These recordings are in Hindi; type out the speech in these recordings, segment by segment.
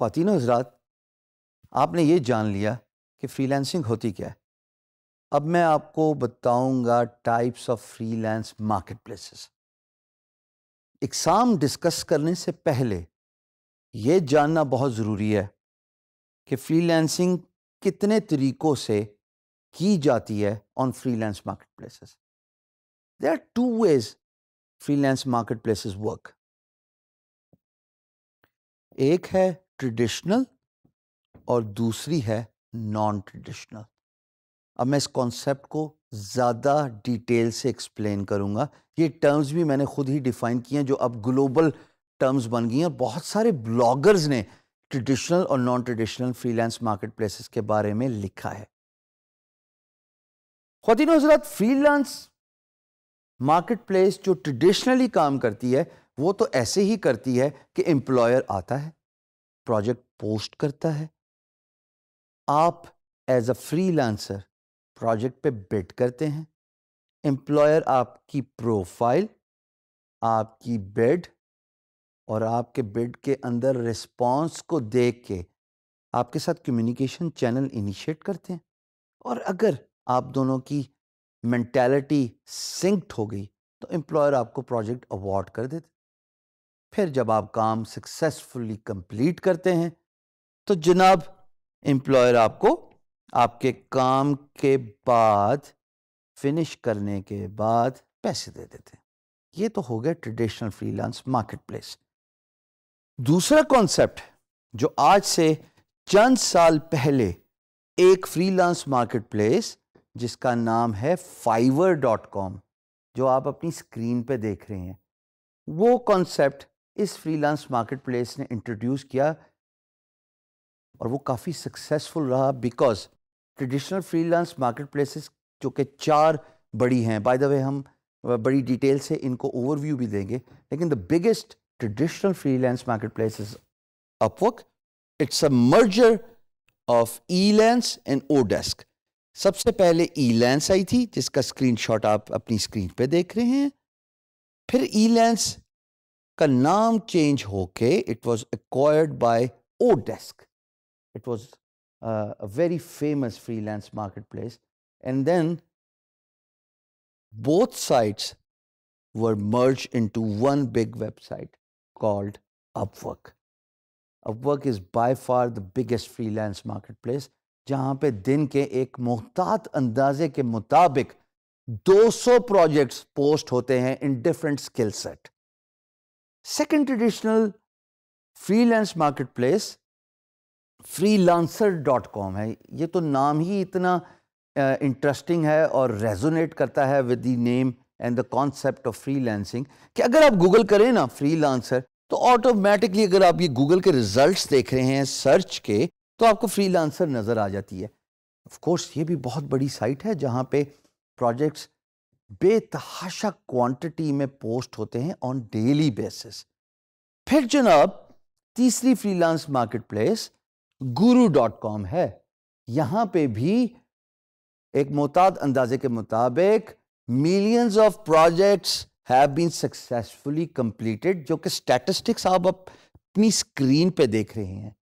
खातिन हजरात आपने ये जान लिया कि फ्रीलांसिंग होती क्या है। अब मैं आपको बताऊँगा types of freelance marketplaces exam discuss करने से पहले ये जानना बहुत ज़रूरी है कि फ्रीलांसिंग कितने तरीक़ों से की जाती है on freelance marketplaces there are two ways freelance marketplaces work एक है ट्रेडिशनल और दूसरी है नॉन ट्रेडिशनल अब मैं इस कॉन्सेप्ट को ज़्यादा डिटेल से एक्सप्लेन करूँगा। ये टर्म्स भी मैंने खुद ही डिफ़ाइन किए हैं, जो अब ग्लोबल टर्म्स बन गई हैं। और बहुत सारे ब्लॉगर्स ने ट्रेडिशनल और non traditional freelance market places के बारे में लिखा है। खुतिन हज़रत, फ्रीलांस मार्केट प्लेस जो ट्रेडिशनली काम करती है, वो तो ऐसे ही करती है कि एम्प्लॉयर आता है। प्रोजेक्ट पोस्ट करता है। आप एज अ फ्रीलांसर प्रोजेक्ट पे बिड करते हैं। एम्प्लॉयर आपकी प्रोफ़ाइल आपकी बिड और आपके बिड के अंदर रिस्पांस को देख के आपके साथ कम्युनिकेशन चैनल इनिशिएट करते हैं। और अगर आप दोनों की मेंटालिटी सिंक्ड हो गई तो एम्प्लॉयर आपको प्रोजेक्ट अवार्ड कर देते फिर जब आप काम सक्सेसफुली कंप्लीट करते हैं तो जनाब एम्प्लॉयर आपको आपके काम के बाद फिनिश करने के बाद पैसे दे देते हैं। ये तो हो गया ट्रेडिशनल फ्रीलांस मार्केट प्लेस दूसरा कॉन्सेप्ट जो आज से चंद साल पहले एक फ्रीलांस मार्केट प्लेस जिसका नाम है फाइवर डॉट कॉम जो आप अपनी स्क्रीन पे देख रहे हैं, वो कॉन्सेप्ट इस फ्रीलांस मार्केट प्लेस ने इंट्रोड्यूस किया और वो काफ़ी सक्सेसफुल रहा because traditional freelance market places जो कि चार बड़ी हैं बाय द वे हम बड़ी डिटेल से इनको ओवरव्यू भी देंगे, लेकिन the biggest traditional freelance marketplace is Upwork it's a merger of Elance and oDesk सबसे पहले ई लेंस आई थी, जिसका स्क्रीनशॉट आप अपनी स्क्रीन पे देख रहे हैं, फिर ई लेंस का नाम चेंज होके it was acquired by oDesk it was very famous freelance marketplace and then both sites were merge into one big website called Upwork Upwork is by far the biggest freelance marketplace जहाँ पर दिन के एक मोहतात अंदाजे के मुताबिक 200 प्रोजेक्ट्स पोस्ट होते हैं in different skill set second traditional freelance marketplace freelancer dot com है। ये तो नाम ही इतना इंटरेस्टिंग uh, है और रेजोनेट करता है with the name and the concept of freelancing कि अगर आप गूगल करें ना फ्रीलांसर तो ऑटोमेटिकली अगर आप ये गूगल के रिजल्ट्स देख रहे हैं सर्च के तो आपको फ्रीलांसर नज़र आ जाती है। ऑफ़ कोर्स ये भी बहुत बड़ी साइट है जहाँ पे प्रोजेक्ट्स बेतहाशा क्वांटिटी में पोस्ट होते हैं ऑन डेली बेसिस फिर जनाब, तीसरी freelance marketplace Guru dot com है। यहाँ पे भी एक मोहताद अंदाजे के मुताबिक millions of projects have been successfully completed जो कि स्टैटिस्टिक्स आप अपनी स्क्रीन पे देख रहे हैं।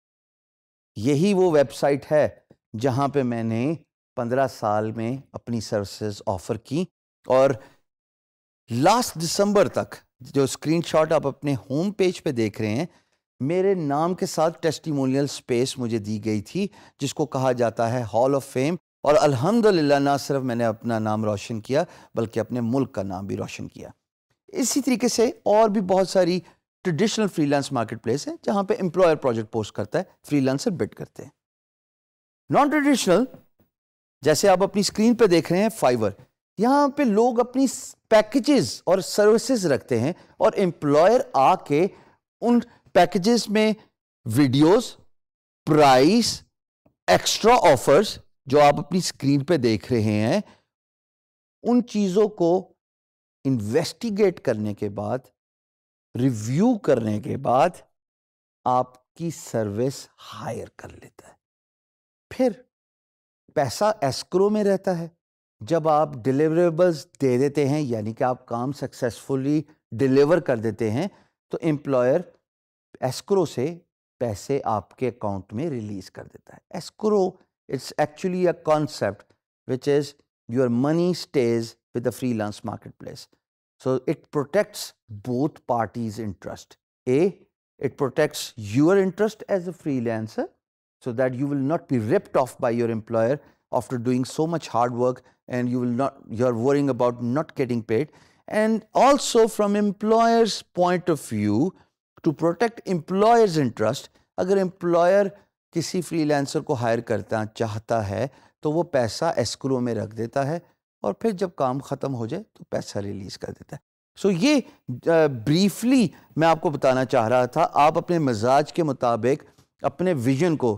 यही वो वेबसाइट है जहाँ पे मैंने पंद्रह साल में अपनी सर्विसेज़ ऑफ़र की। और लास्ट दिसंबर तक जो स्क्रीनशॉट आप अपने होम पेज पे देख रहे हैं, मेरे नाम के साथ टेस्टिमोनियल स्पेस मुझे दी गई थी, जिसको कहा जाता है हॉल ऑफ़ फेम और अल्हम्दुलिल्लाह, ना सिर्फ़ मैंने अपना नाम रोशन किया, बल्कि अपने मुल्क का नाम भी रोशन किया। इसी तरीके से और भी बहुत सारी ट्रेडिशनल फ्रीलांस मार्केट प्लेस है, जहाँ पे एम्प्लॉयर प्रोजेक्ट पोस्ट करता है फ्रीलांसर बिड करते हैं। नॉन ट्रेडिशनल जैसे आप अपनी स्क्रीन पे देख रहे हैं फाइवर यहाँ पे लोग अपनी पैकेजेस और सर्विसेज़ रखते हैं और एम्प्लॉयर आके उन पैकेजेस में वीडियोस प्राइस एक्स्ट्रा ऑफर्स जो आप अपनी स्क्रीन पे देख रहे हैं, उन चीज़ों को इन्वेस्टिगेट करने के बाद रिव्यू करने के बाद आपकी सर्विस हायर कर लेता है। फिर पैसा एस्क्रो में रहता है। जब आप डिलीवरेबल्स दे देते हैं, यानी कि आप काम सक्सेसफुली डिलीवर कर देते हैं तो एम्प्लॉयर एस्क्रो से पैसे आपके अकाउंट में रिलीज़ कर देता है। Escrow it's actually a concept which is your money stays with the freelance marketplace so it protects both parties interest a it protects your interest as a freelancer so that you will not be ripped off your employer after doing so much hard work and you will not you're worrying about not getting paid and also from employer's point of view to protect employer's interest अगर employer किसी फ्रीलांसर को हायर करता चाहता है तो वो पैसा एस्क्रो में रख देता है और फिर जब काम ख़त्म हो जाए तो पैसा रिलीज़ कर देता है सो so, ये ब्रीफली uh, मैं आपको बताना चाह रहा था आप अपने मिजाज के मुताबिक अपने विजन को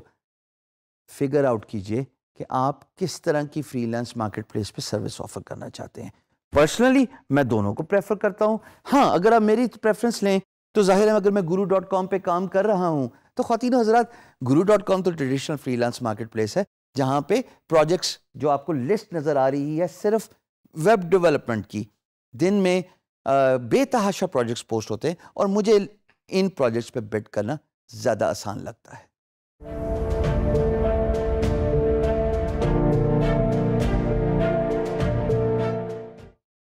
फिगर आउट कीजिए कि आप किस तरह की फ्रीलांस मार्केट प्लेस पर सर्विस ऑफ़र करना चाहते हैं। पर्सनली मैं दोनों को प्रेफर करता हूँ। हाँ अगर आप मेरी प्रेफरेंस लें तो ज़ाहिर है अगर मैं गुरु डॉट कॉम पर काम कर रहा हूँ तो खातिन हजरात गुरु डॉट कॉम तो ट्रेडिशनल फ्रीलांस मार्केट प्लेस है, जहाँ पे प्रोजेक्ट्स जो आपको लिस्ट नज़र आ रही है, सिर्फ़ वेब डेवलपमेंट की, दिन में बेतहाशा प्रोजेक्ट्स पोस्ट होते हैं, और मुझे इन प्रोजेक्ट्स पे बेट करना ज़्यादा आसान लगता है।